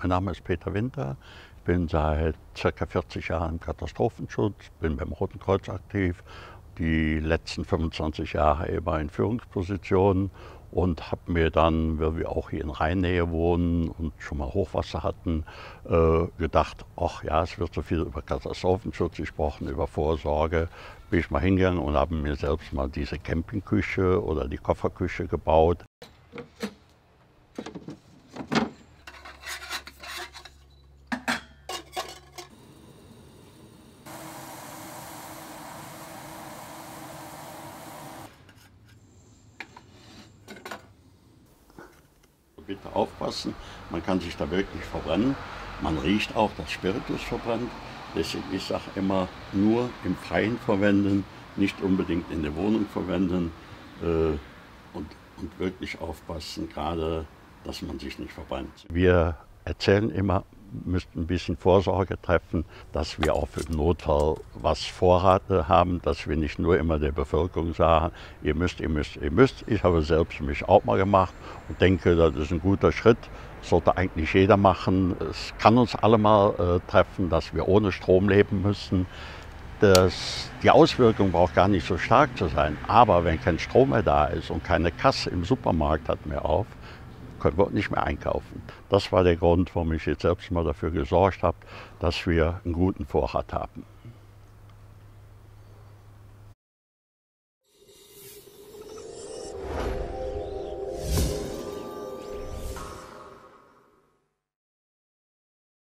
Mein Name ist Peter Winter. Ich bin seit ca. 40 Jahren im Katastrophenschutz, bin beim Roten Kreuz aktiv, die letzten 25 Jahre immer in Führungspositionen und habe mir dann, weil wir auch hier in Rheinnähe wohnen und schon mal Hochwasser hatten, äh, gedacht, ach ja, es wird so viel über Katastrophenschutz gesprochen, über Vorsorge. Bin ich mal hingegangen und habe mir selbst mal diese Campingküche oder die Kofferküche gebaut. Bitte aufpassen, man kann sich da wirklich verbrennen. Man riecht auch, dass Spiritus verbrennt. Deswegen, ich sage immer, nur im Freien verwenden, nicht unbedingt in der Wohnung verwenden äh, und, und wirklich aufpassen, gerade, dass man sich nicht verbrennt. Wir erzählen immer, müssten ein bisschen Vorsorge treffen, dass wir auch für den Notfall was Vorrat haben, dass wir nicht nur immer der Bevölkerung sagen, ihr müsst, ihr müsst, ihr müsst. Ich habe selbst mich auch mal gemacht und denke, das ist ein guter Schritt. Sollte eigentlich jeder machen. Es kann uns alle mal äh, treffen, dass wir ohne Strom leben müssen. Das, die Auswirkung braucht gar nicht so stark zu sein. Aber wenn kein Strom mehr da ist und keine Kasse im Supermarkt hat mehr auf, können wir nicht mehr einkaufen. Das war der Grund, warum ich jetzt selbst mal dafür gesorgt habe, dass wir einen guten Vorrat haben.